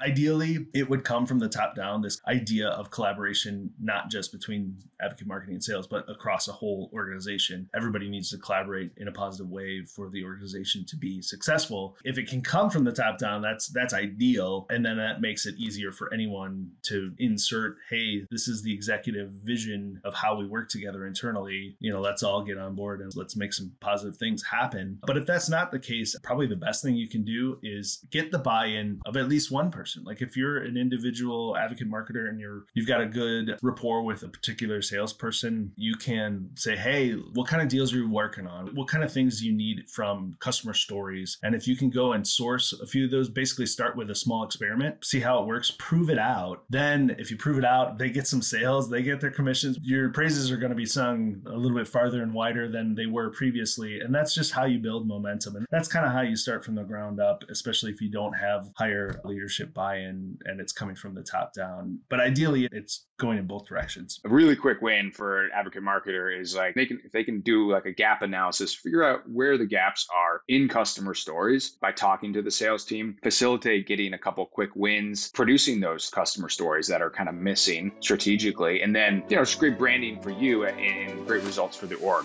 Ideally, it would come from the top down this idea of collaboration, not just between advocate marketing and sales, but across a whole organization. Everybody needs to collaborate in a positive way for the organization to be successful. If it can come from the top down, that's that's ideal. And then that makes it easier for anyone to insert, hey, this is the executive vision of how we work together internally. You know, let's all get on board and let's make some positive things happen. But if that's not the case, probably the best thing you can do is get the buy-in of at least one person. Like if you're an individual advocate marketer and you're you've got a good rapport with a particular salesperson, you can say, "Hey, what kind of deals are you working on? What kind of things do you need from customer stories?" And if you can go and source a few of those, basically start with a small experiment, see how it works, prove it out. Then if you prove it out, they get some sales, they get their commissions. Your praises are going to be sung a little bit farther and wider than they were previously, and that's just how you build momentum. And that's kind of how you start from the ground up, especially if you don't have higher leadership buy-in and it's coming from the top down. But ideally, it's going in both directions. A really quick win for an advocate marketer is like they can if they can do like a gap analysis, figure out where the gaps are in customer stories by talking to the sales team, facilitate getting a couple quick wins, producing those customer stories that are kind of missing strategically, and then you know, it's great branding for you and great results for the org.